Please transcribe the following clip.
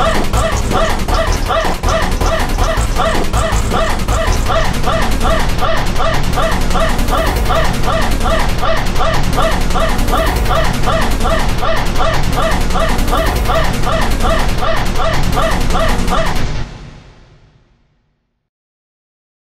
What?